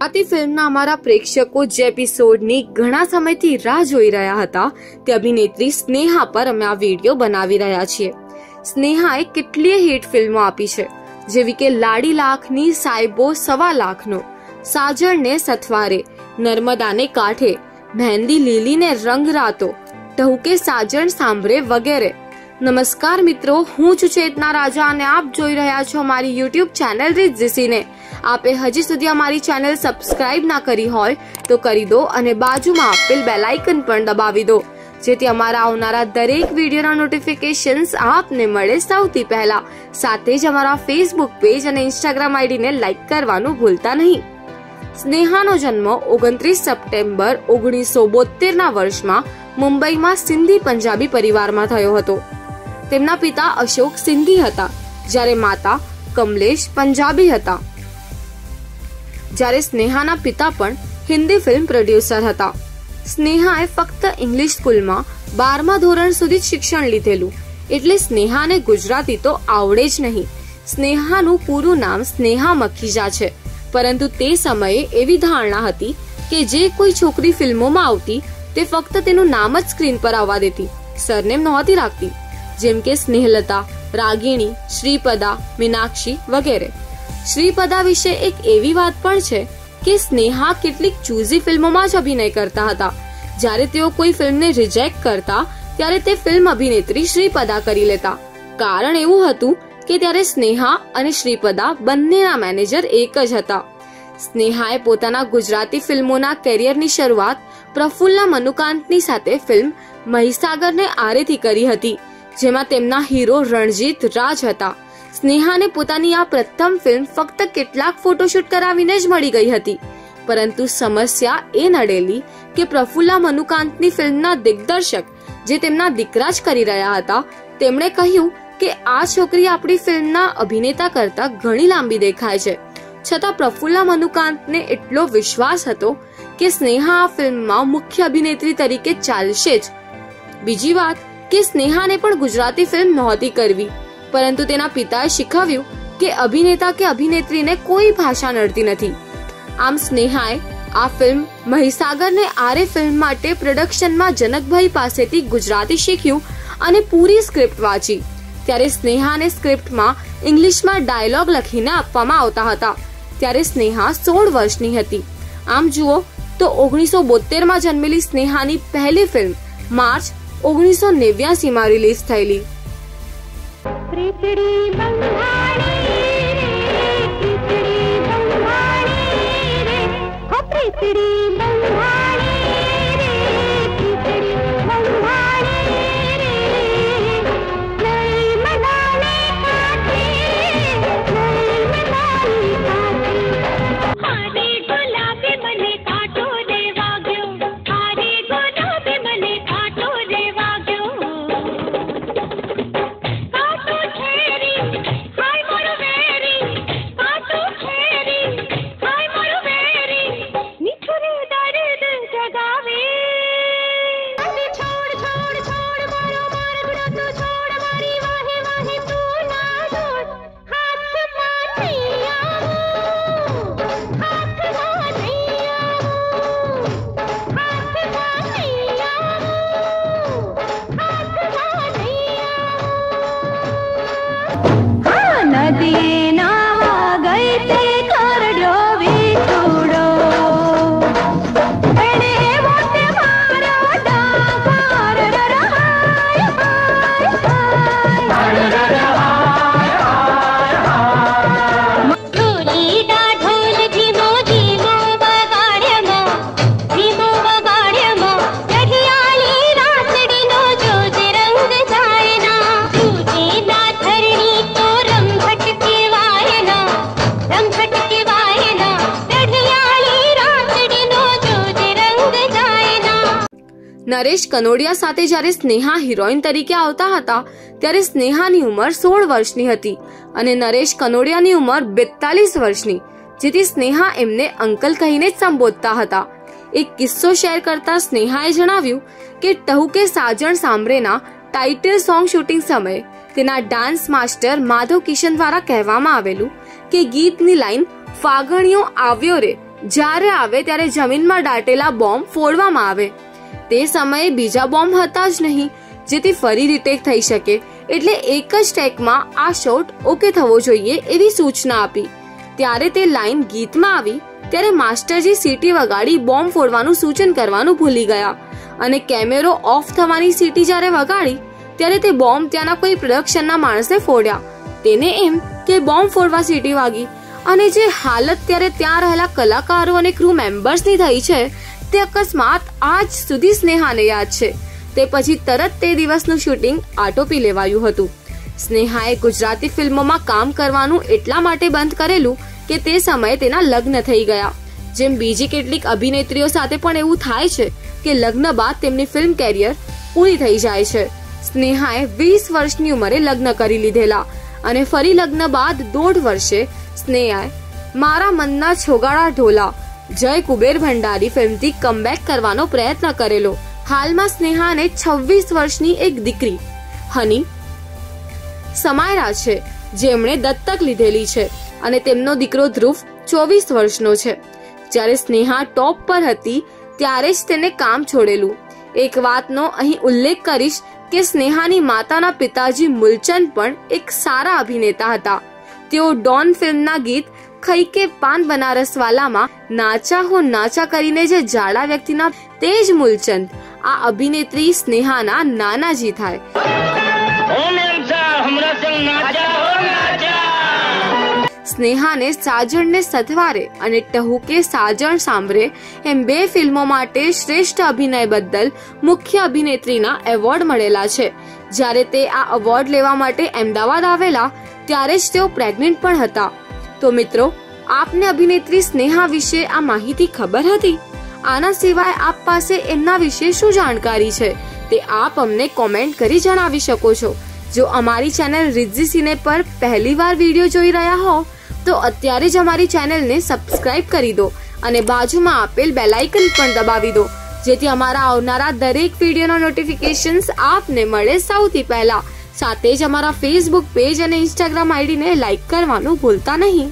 આથી ફિલ્મના અમારા પ્રેક્ષકો જે એપિસોડની ઘણા સમયથી રાહ જોઈ રહ્યા હતા, તે અભિનેત્રી સ્નેહા પર અમે આ વીડિયો બનાવી રહ્યા છીએ. સ્નેહાએ કેટલીય હિટ ફિલ્મો આપી છે, જેવી કે લાડી લાખની સાયબો સવા લાખનો, સાજણને સથવારે, નર્મદાને કાંઠે, મહેંદી લીલીને રંગ રાતો ટહુકે સાજણ સાંભળે વગેરે. નમસ્કાર મિત્રો, હું છું ચેતના રાજા અને આપ જોઈ રહ્યા છો અમારી યુટ્યુબ ચેનલ રીત આપે હજી સુધી અમારી ચેનલ સબસ્ક્રાઇબ ના કરી હોય તો કરી દો અને બાજુમાં આપેલ બેલ આઇકન પણ દબાવી દો. જેથી અમારા આવનારા દરેક વિડીયોના નોટિફિકેશન્સ આપને મળે સૌથી પહેલા. સાથે જ અમારા ફેસબુક પેજ અને ઇન્સ્ટાગ્રામ આઈડીને લાઇક કરવાનું ભૂલતા નહીં. સ્નેહાનો જન્મ ઓગણત્રીસ સપ્ટેમ્બર ઓગણીસો બોતેરના વર્ષમાં મુંબઈમાં સિંધી પંજાબી પરિવારમાં થયો હતો. તેમના પિતા અશોક સિંધી હતા, જ્યારે માતા કમલેશ પંજાબી હતા. જ્યારે સ્નેહાના પિતા પણ હિન્દી ફિલ્મ પ્રોડ્યુસર હતા. સ્નેહાએ ફક્ત ઇંગ્લિશ સ્કૂલમાં બારમા ધોરણ સુધી શિક્ષણ લીધેલું, એટલે સ્નેહાને ગુજરાતી તો આવડે જ નહીં. સ્નેહાનું પૂરું નામ સ્નેહા મખીજા છે, પરંતુ તે સમયે એવી ધારણા હતી કે જે કોઈ છોકરી ફિલ્મોમાં આવતી, તે ફક્ત તેનું નામ જ સ્ક્રીન પર આવવા દેતી, સરનેમ નહોતી રાખતી. જેમ કે સ્નેહલતા, રાગીણી, શ્રીપદા, મીનાક્ષી વગેરે. શ્રીપદા વિશે એક એવી વાત પણ છે કે સ્નેહા કેટલીક ચૂઝી ફિલ્મોમાં જ અભિનય કરતા હતા. જ્યારે તેઓ કોઈ ફિલ્મને રિજેક્ટ કરતા, ત્યારે તે ફિલ્મ અભિનેત્રી શ્રીપદા કરી લેતા. કારણ એવું હતું કે ત્યારે સ્નેહા અને શ્રીપદા બંનેના મેનેજર એક જ હતા. સ્નેહાએ પોતાના ગુજરાતી ફિલ્મોના કેરિયરની શરૂઆત પ્રફુલ્લા મનુકાંતની સાથે ફિલ્મ મહીસાગરને આરેથી કરી હતી જેમાં તેમના હીરો રણજીત રાજ હતા. સ્નેહાને પોતાની આ પ્રથમ ફિલ્મ ફક્ત કેટલાક ફોટોશૂટ કરાવીને જ મળી ગઈ હતી. પરંતુ સમસ્યા એ નડેલી કે પ્રફુલ્લા મનુકાંતની ફિલ્મના દિગ્દર્શક જે તેમના દીકરા જ કરી રહ્યા હતા, તેમણે કહ્યું કે આ છોકરી આપણી ફિલ્મના અભિનેતા કરતા ઘણી લાંબી દેખાય છે. છતાં પ્રફુલ્લા મનુકાંતને એટલો વિશ્વાસ હતો કે સ્નેહા આ ફિલ્મમાં મુખ્ય અભિનેત્રી તરીકે ચાલશે જ. બીજી વાત કે સ્નેહાને પણ ગુજરાતી ફિલ્મ નહોતી કરવી. પરંતુ તેના પિતાએ શીખવ્યું કે અભિનેતા કે અભિનેત્રીને કોઈ ભાષા નડતી નથી. આમ સ્નેહાએ આ ફિલ્મ મહીસાગરને આરે ફિલ્મ માટે પ્રોડક્શનમાં જનકભાઈ પાસેથી ગુજરાતી શીખ્યું અને પૂરી સ્ક્રિપ્ટ વાંચી. ત્યારે સ્નેહાને સ્ક્રિપ્ટમાં ઇંગ્લિશમાં ડાયલોગ લખીને આપવામાં આવતા હતા. ત્યારે સ્નેહા સોળ વર્ષની હતી. આમ જુઓ તો ઓગણીસો બોતેરમાં જન્મેલી સ્નેહાની પહેલી ફિલ્મ, માર્ચ ઓગણીસો નેવ્યાસી માં રિલીઝ થયેલી दिए નરેશ કનોડિયા સાથે જ્યારે સ્નેહા હિરોઈન તરીકે આવતા હતા, ત્યારે સ્નેહાની ઉંમર સોળ વર્ષની હતી અને નરેશ કનોડિયાની ઉંમર બેતાલીસ વર્ષની, જેથી સ્નેહા એમને અંકલ કહીને જ સંબોધતા હતા. એક કિસ્સો શેર કરતા સ્નેહાએ જણાવ્યું કે ટહુકે સાજણ સાંભરેના ટાઇટલ સોંગ શૂટિંગ સમયે તેના ડાન્સ માસ્ટર માધવ કિશન દ્વારા કહેવામાં આવેલું કે ગીતની લાઈન ફાગણીઓ આવ્યો રે, જ્યારે આવે ત્યારે જમીનમાં દાટેલા બોમ્બ ફોડવામાં આવે. તે સમયે બીજા બોમ્બ હતા જ નહીં, જેથી ફરી રિટેક થઈ શકે. એટલે એક જ ટેકમાં આ શોટ ઓકે થવો જોઈએ એવી સૂચના આપી. ત્યારે તે લાઈન ગીતમાં આવી, ત્યારે માસ્ટરજી સીટી વગાડી બોમ્બ ફોડવાનું સૂચન કરવાનું ભૂલી ગયા. અને કેમેરો ઓફ થવાની સીટી જ્યારે વગાડી, ત્યારે તે બોમ્બ ત્યાંના કોઈ પ્રોડક્શનના માણસે ફોડ્યા. તેને એમ કે બોમ્બ ફોડવા સીટી વાગી. અને જે હાલત ત્યારે ત્યાં રહેલા કલાકારો અને ક્રૂ મેમ્બર્સની થઈ છે તે અકસ્માત આજ સુધી સ્નેહાને યાદ છે. તે પછી તરત તે દિવસનું શૂટિંગ આટોપી લેવાયું હતું. સ્નેહાએ ગુજરાતી ફિલ્મોમાં કામ કરવાનું એટલા માટે બંધ કરેલું કે તે સમયે તેના લગ્ન થઈ ગયા. જેમ બીજી કેટલીક અભિનેત્રીઓ સાથે પણ એવું થાય છે કે લગ્ન બાદ તેમની ફિલ્મ કેરિયર પૂરી થઈ જાય છે. સ્નેહાએ વીસ વર્ષની ઉંમરે લગ્ન કરી લીધેલા અને ફરી લગ્ન બાદ દોઢ વર્ષે સ્નેહાએ મારા મનના છોગાડા ઢોલા જય કુબેર ભંડારી ફિલ્મથી કમબેક કરવાનો પ્રયત્ન કરેલો. હાલમાં સ્નેહાને છવ્વીસ વર્ષની એક દીકરી. હની, સમાયરા છે, જેમણે દત્તક લીધેલી છે અને તેમનો દીકરો ધ્રુવ ચોવીસ વર્ષનો છે. જ્યારે સ્નેહા ટોપ પર હતી, ત્યારે જ તેને કામ છોડેલું. એક વાતનો અહીં ઉલ્લેખ કરીશ કે સ્નેહાની માતાના પિતાજી મૂલચંદ પણ એક સારા અભિનેતા હતા. તેઓ ડોન ફિલ્મના ગીત ખઈ કે પાન બનારસ વાલામાં નાચા હો નાચા કરીને જે જાડા વ્યક્તિના તે જ મૂલચંદ, આ અભિનેત્રી સ્નેહાના નાનાજી થાય. સ્નેહાને સાજણને સથવારે અને ટહુકે સાજણ સાંભળે એમ બે ફિલ્મો માટે શ્રેષ્ઠ અભિનય બદલ મુખ્ય અભિનેત્રીના એવોર્ડ મળેલા છે. જ્યારે તે આ એવોર્ડ લેવા માટે અમદાવાદ આવેલા, ત્યારે જ તેઓ પ્રેગ્નેન્ટ પણ હતા. તો મિત્રો, આપને અભિનેત્રી સ્નેહા વિશે આ માહિતી ખબર હતી? આના સિવાય આપ પાસે એમના વિશે શું જાણકારી છે? તે આપ અમને કોમેન્ટ કરી જણાવી શકો છો. જો અમારી ચેનલ રિઝી સિને પર પહેલીવાર વીડિયો જોઈ રહ્યા હો, તો અત્યારે જ અમારી ચેનલને સબસ્ક્રાઇબ કરી દો અને બાજુમાં આપેલ બેલાઇકન પણ દબાવી દો, જેથી અમારા આવનારા દરેક વિડીયોના નોટિફિકેશન્સ આપને મળે સૌથી પહેલા. સાથે જ અમારા ફેસબુક પેજ અને ઇન્સ્ટાગ્રામ આઈડીને લાઇક કરવાનું ભૂલતા નહીં.